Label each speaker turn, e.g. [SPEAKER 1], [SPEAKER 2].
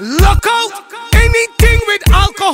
[SPEAKER 1] Look out! Anything with alcohol